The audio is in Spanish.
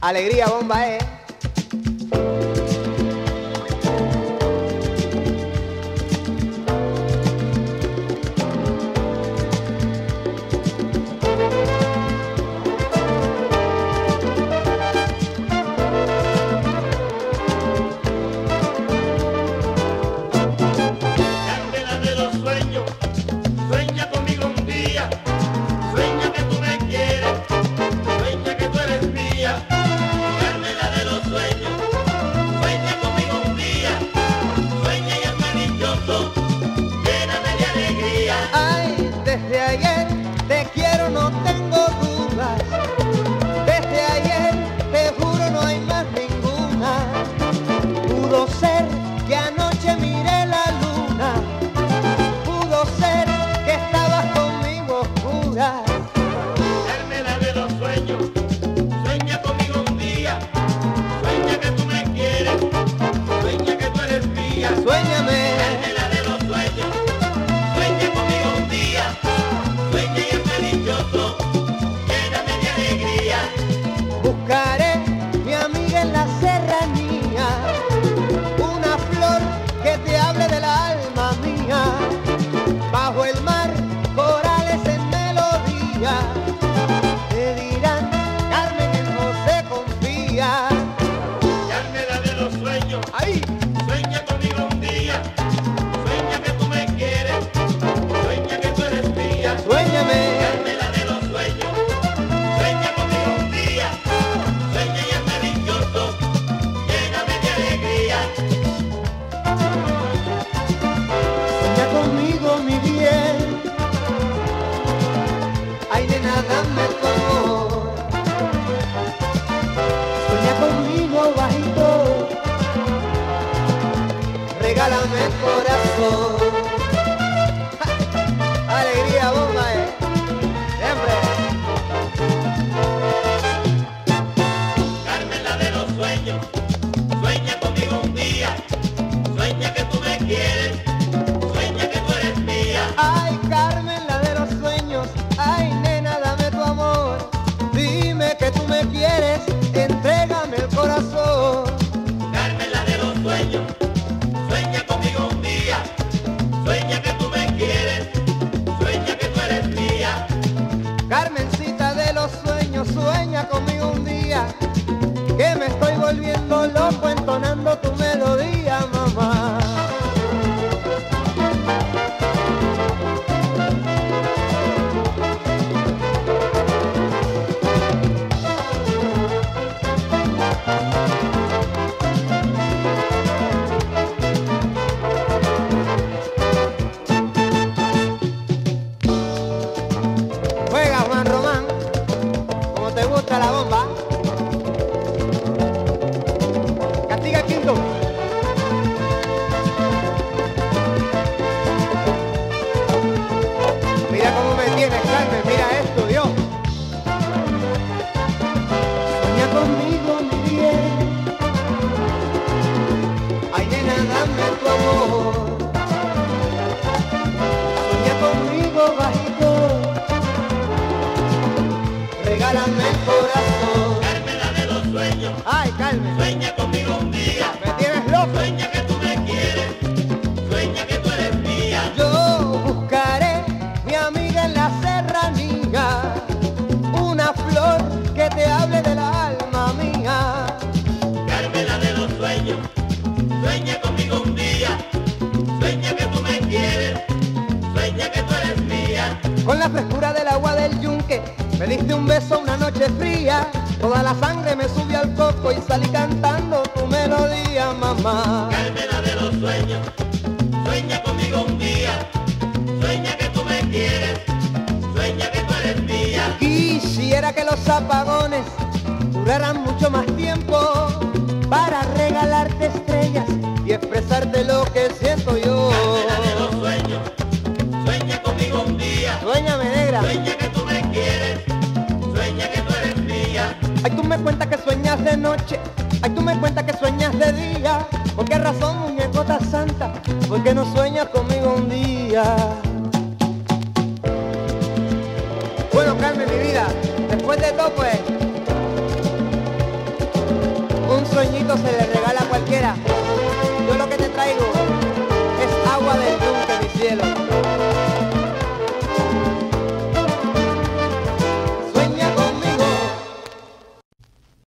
Alegría, bomba, eh. Conmigo mi bien. Ay, de nada me tu amor. Sueña conmigo bajito. Regálame el corazón. Sueña conmigo un día, sueña que tú me quieres, sueña que tú eres mía. Carmencita de los sueños, sueña conmigo un día. Que me estoy volviendo loco entonando tu bomba. Castiga el quinto. Mira cómo me tienes, Carmen, mira esto, Dios. Sueña conmigo, mi bien. Ay, nena, dame tu amor. Amiga en la serranía. Una flor que te hable del alma mía. Carmela de los sueños, sueña conmigo un día, sueña que tú me quieres, sueña que tú eres mía. Con la frescura del agua del yunque, me diste un beso una noche fría. Toda la sangre me subió al coco y salí cantando tu melodía, mamá. Carmela de los sueños, sueña conmigo un día, Quisiera que los apagones duraran mucho más tiempo para regalarte estrellas y expresarte lo que siento yo. Carmela de los sueños, sueña conmigo un día, Suéñame, negra. sueña que tú me quieres, sueña que tú eres mía. Ay, tú me cuentas que sueñas de noche. Ay, tú me cuentas que sueñas de día. ¿Por qué razón, muñecota santa? ¿Por qué no sueñas conmigo un día? Bueno, Carmen, mi vida, Después de todo, pues, un sueñito se le regala a cualquiera. Yo lo que te traigo.